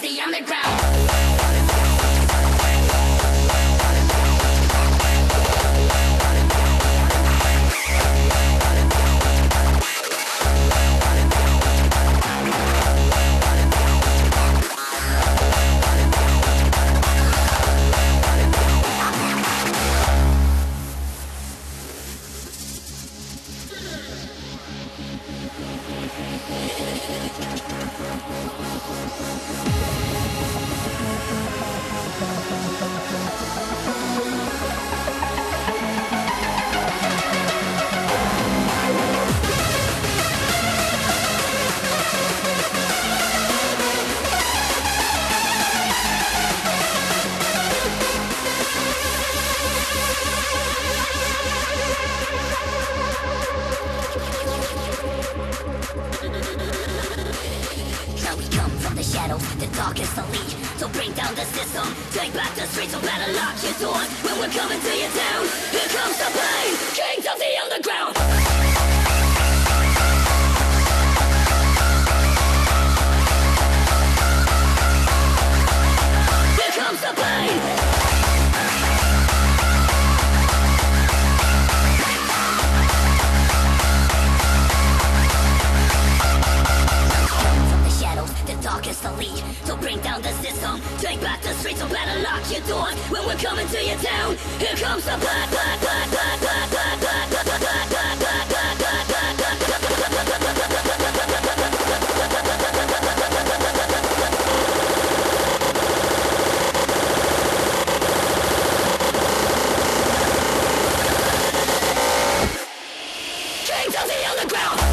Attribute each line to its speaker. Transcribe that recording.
Speaker 1: the underground. Take back the streets, so better lock your doors When we're coming to your town Here comes the of the system. Take back the streets, so better lock your doors. When we're coming to your town, here comes the black, black, black, black, black, black, black, black, black, black, black, black, black, black, black, Kings of the underground!